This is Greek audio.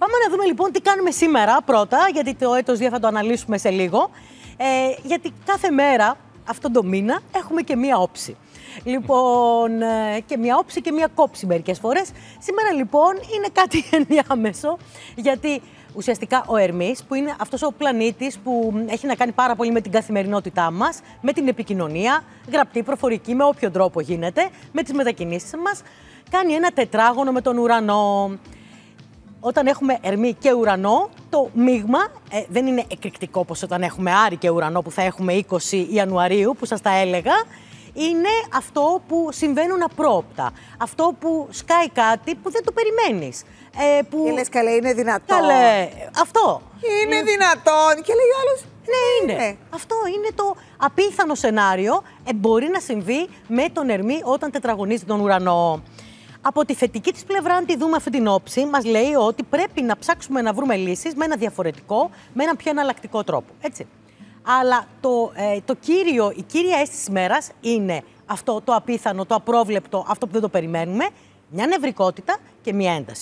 Πάμε να δούμε λοιπόν τι κάνουμε σήμερα πρώτα, γιατί το έτος 2 θα το αναλύσουμε σε λίγο. Ε, γιατί κάθε μέρα, αυτόν τον μήνα, έχουμε και μία όψη. Λοιπόν, ε, και μία όψη και μία κόψη μερικές φορές. Σήμερα λοιπόν είναι κάτι ενδιάμεσο, γιατί ουσιαστικά ο Ερμής, που είναι αυτός ο πλανήτης που έχει να κάνει πάρα πολύ με την καθημερινότητά μας, με την επικοινωνία, γραπτή, προφορική, με όποιο τρόπο γίνεται, με τις μετακινήσεις μας, κάνει ένα τετράγωνο με τον ουρανό όταν έχουμε ερμή και ουρανό, το μείγμα ε, δεν είναι εκρηκτικό όπως όταν έχουμε Άρη και ουρανό που θα έχουμε 20 Ιανουαρίου που σας τα έλεγα. Είναι αυτό που συμβαίνουν απρόπτα. Αυτό που σκάει κάτι που δεν το περιμένεις. Ε, που... Και λες καλέ είναι δυνατόν. Καλέ, αυτό. Είναι δυνατόν. Και λέει ο άλλος, ναι, είναι. Αυτό είναι το απίθανο σενάριο. Ε, μπορεί να συμβεί με τον Ερμή όταν τετραγωνίζει τον ουρανό. Από τη θετική της πλευρά, αν τη δούμε αυτή την όψη, μας λέει ότι πρέπει να ψάξουμε να βρούμε λύσεις με ένα διαφορετικό, με ένα πιο εναλλακτικό τρόπο. Έτσι. Αλλά το, ε, το κύριο, η κύρια αίσθηση της μέρας είναι αυτό το απίθανο, το απρόβλεπτο, αυτό που δεν το περιμένουμε, μια νευρικότητα και μια ένταση.